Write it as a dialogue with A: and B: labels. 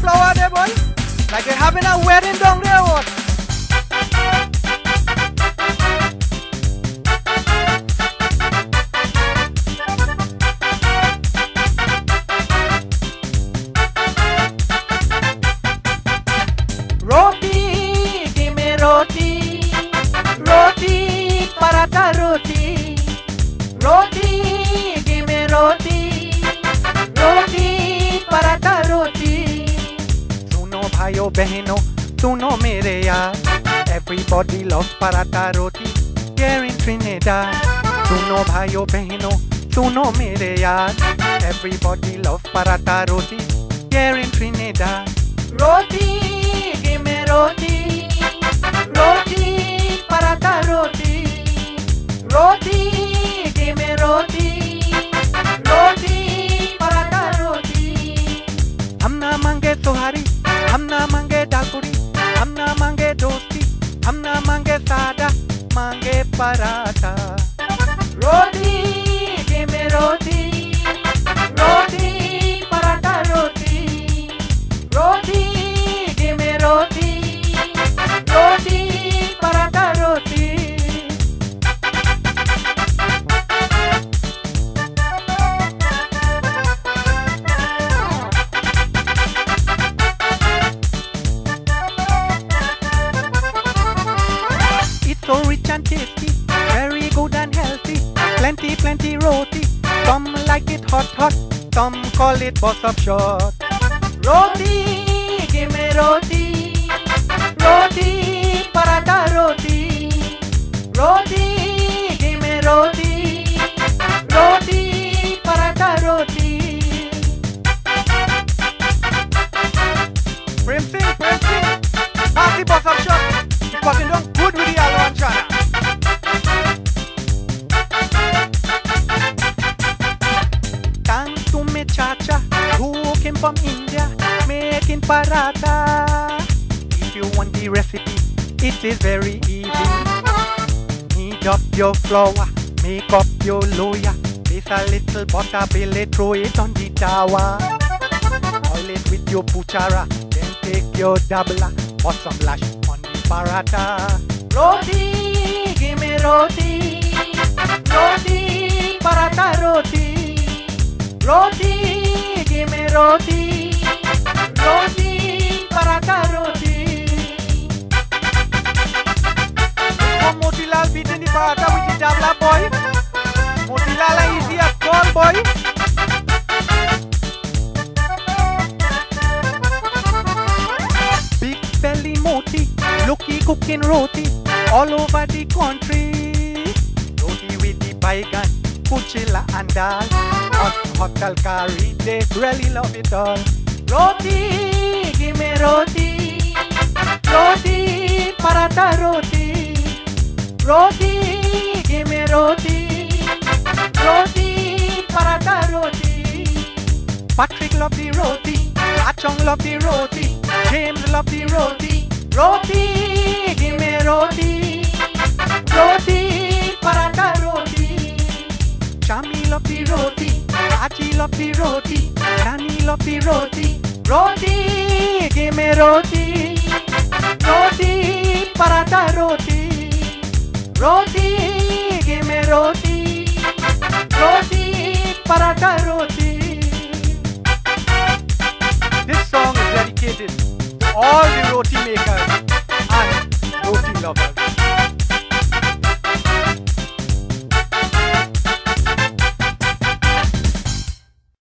A: flour there, boy? Like you're having a wedding down there, what? Roti, give me roti. Roti, paratha roti. Roti, भाइयों बहनों, सुनो मेरे यार। Everybody love paratha roti care in Trinidad सुनो भाइयों बहनों, सुनो मेरे यार। Everybody love paratha roti care paratha. Roti, give me roti. Roti, paratha roti. Roti, give me roti. Roti, paratha roti. Don't reach and tasty. Plenty, roti. Some like it hot, hot. Some call it buss up shut. Roti, give me roti. Roti, from India, making paratha. If you want the recipe, it is very easy. Knead up your flour, make up your loya, place a little butter, bill it, throw it on the tawa. Oil it with your puchara, then take your dabbler, put some lash on the paratha. Roti, give me roti. Roti, paratha roti. Roti, roti. Roti, paratha roti. Oh, Motilal beating the paratha with the dabbler boy. Motilal is as call boy. Big belly moti, looky cooking roti all over the country. Roti with the baigan, kuchila and dal. Hot, hot curry, they really love it all. Roti, give me roti. Roti, paratha roti. Roti, give me roti. Roti, paratha roti. Patrick love the roti. Achong love the roti. James love the. Roti, roti. Aji love roti. Nani love roti. Roti, give me roti. Roti, paratha roti. Roti, give me roti. Roti, paratha roti. This song is dedicated to all the roti makers and